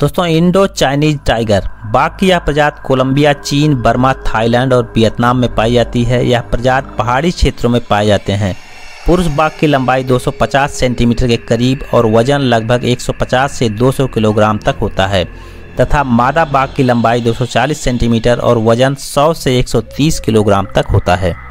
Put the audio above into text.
दोस्तों, Indo Chinese tiger बाघ की यह प्रजाति कोलंबिया, चीन, बर्मा, थाईलैंड और वियतनाम में पाई जाती है। यह प्रजाति पहाड़ी क्षेत्रों में पाए जाते हैं। पुरुष बाघ की लंबाई 250 सेंटीमीटर के करीब और वज़न लगभग 150 से 200 किलोग्राम तक होता है, तथा मादा बाघ की लंबाई 240 सेंटीमीटर और वज़न 100 से 130 किलोग्राम तक होता है।